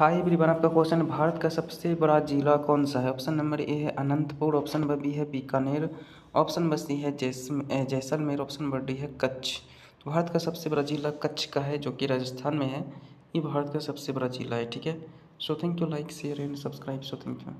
हाय everyone आपका question, Bharat का सबसे बड़ा जिला कौन सा है? ऑप्शन नंबर ए है अनंतपुर, ऑप्शन नंबर बी है बीकानेर, ऑप्शन नंबर सी है जैसलमेर, ऑप्शन नंबर डी है कच्छ। तो भारत का सबसे बड़ा जिला कच्छ का है, जो कि राजस्थान में है। ये भारत का सबसे बड़ा जिला है, ठीक है? So thank you like share and subscribe so thank you